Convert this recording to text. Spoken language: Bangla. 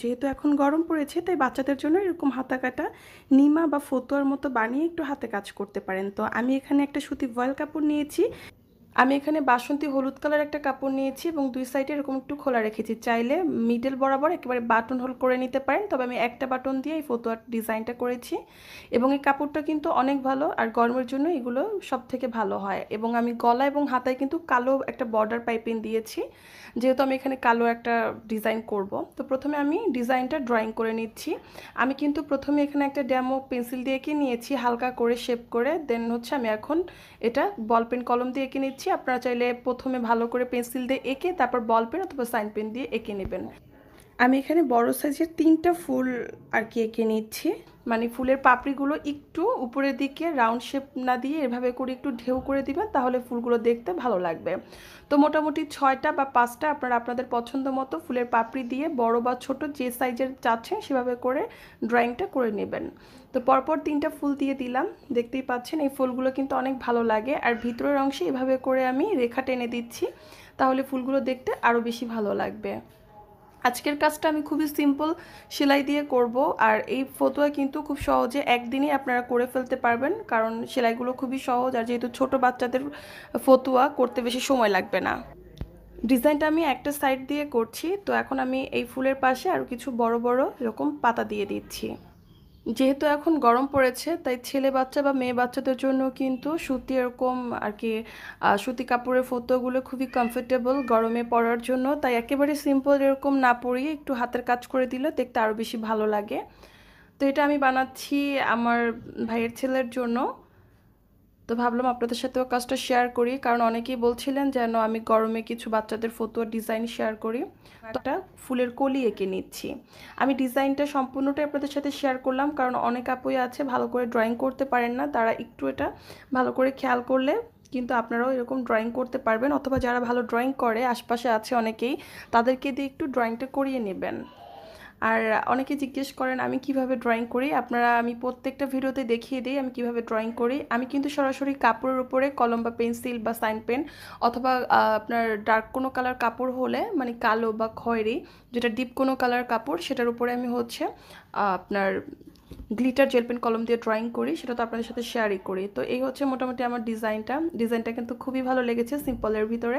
যেহেতু এখন গরম পড়েছে, তাই বাচ্চাদের জন্য এরকম হাতা কাটা নিমা বা ফতুয়ার মতো বানিয়ে একটু হাতে কাজ করতে পারেন। তো আমি এখানে একটা সুতি ভয়েল কাপড় নিয়েছি। আমি এখানে বাসন্তী হলুদ কালার একটা কাপড় নিয়েছি এবং দুই সাইডে এরকম একটু খোলা রেখেছি। চাইলে মিডল বরাবর একেবারে বাটন হোল করে নিতে পারেন, তবে আমি একটা বাটন দিয়ে এই ফতুয়ার ডিজাইনটা করেছি এবং এই কাপড়টা কিন্তু অনেক ভালো আর গরমের জন্য এগুলো সব থেকে ভালো হয় এবং আমি গলা এবং হাতায় কিন্তু কালো একটা বর্ডার পাইপিং দিয়েছি, যেহেতু আমি এখানে কালো একটা ডিজাইন করব। তো প্রথমে আমি ডিজাইনটা ড্রয়িং করে নিচ্ছি। আমি কিন্তু প্রথমে এখানে একটা ড্যামো পেন্সিল দিয়ে এঁকে নিয়েছি, হালকা করে শেপ করে দেন হচ্ছে আমি এখন এটা বল পেন কলম দিয়ে এঁকে নিচ্ছি আপনারা চাইলে প্রথমে ভালো করে পেন্সিল দিয়ে এঁকে তারপর বল পেন অথবা সাইন পেন দিয়ে এঁকে নেবেন। আমি এখানে বড় সাইজের তিনটা ফুল আর কি এঁকে নিচ্ছি। মানে ফুলের পাপড়িগুলো একটু উপরের দিকে রাউন্ড শেপ না দিয়ে এভাবে করে একটু ঢেউ করে দিবেন, তাহলে ফুলগুলো দেখতে ভালো লাগবে। তো মোটামুটি ছয়টা বা পাঁচটা আপনারা আপনাদের পছন্দ মতো ফুলের পাপড়ি দিয়ে বড় বা ছোট যে সাইজের চাচ্ছেন সেভাবে করে ড্রয়িংটা করে নেবেন। তো পরপর তিনটা ফুল দিয়ে দিলাম। দেখতেই পাচ্ছেন এই ফুলগুলো কিন্তু অনেক ভালো লাগে। আর ভিতরের অংশে এভাবে করে আমি রেখা টেনে দিচ্ছি, তাহলে ফুলগুলো দেখতে আরও বেশি ভালো লাগবে। আজকের কাজটা আমি খুবই সিম্পল সেলাই দিয়ে করব। আর এই ফতুয়া কিন্তু খুব সহজে একদিনই আপনারা করে ফেলতে পারবেন, কারণ সেলাইগুলো খুবই সহজ আর যেহেতু ছোট বাচ্চাদের ফতুয়া করতে বেশি সময় লাগবে না। ডিজাইনটা আমি একটা সাইড দিয়ে করছি, তো এখন আমি এই ফুলের পাশে আরও কিছু বড় বড় এরকম পাতা দিয়ে দিচ্ছি। যেহেতু এখন গরম পড়েছে, তাই ছেলে বাচ্চা বা মেয়ে বাচ্চাদের জন্য কিন্তু সুতি এরকম আর কি সুতি কাপড়ের ফতোগুলো খুবই কমফোর্টেবল গরমে পরার জন্য। তাই একেবারে সিম্পল এরকম না পরিয়ে একটু হাতের কাজ করে দিলে দেখতে আরও বেশি ভালো লাগে। তো এটা আমি বানাচ্ছি আমার ভাইয়ের ছেলের জন্য। তো ভাবলাম আপনাদের সাথেও কাজটা শেয়ার করি। কারণ অনেকেই বলছিলেন যেন আমি গরমে কিছু বাচ্চাদের ফতুয়ার ডিজাইন শেয়ার করি। একটা ফুলের কলি এঁকে নিচ্ছি। আমি ডিজাইনটা সম্পূর্ণটাই আপনাদের সাথে শেয়ার করলাম। কারণ অনেক আপুই আছে, ভালো করে ড্রয়িং করতে পারেন না। তারা একটু এটা ভালো করে খেয়াল করলে কিন্তু আপনারাও এরকম ড্রয়িং করতে পারবেন। অথবা যারা ভালো ড্রয়িং করে, আশপাশে আছে অনেকেই, তাদেরকে দিয়ে একটু ড্রয়িংটা করিয়ে নেবেন। আর অনেকে জিজ্ঞেস করেন, আমি কীভাবে ড্রয়িং করি? আপনারা, আমি প্রত্যেকটা ভিডিওতে দেখিয়ে দিই, আমি কীভাবে ড্রয়িং করি। আমি কিন্তু সরাসরি কাপড়ের উপরে কলম বা পেন্সিল বা সাইন পেন অথবা আপনার ডার্ক কোনো কালার কাপড় হলে মানে কালো বা খয়েরি, যেটা ডিপ কোনো কালার কাপড়, সেটার উপরে আমি হচ্ছে আপনার গ্লিটার জেল পেন কলম দিয়ে ড্রয়িং করি, সেটা তো আপনাদের সাথে শেয়ারই করি। তো এই হচ্ছে মোটামুটি আমার ডিজাইনটা ডিজাইনটা কিন্তু খুবই ভালো লেগেছে সিম্পলের ভিতরে।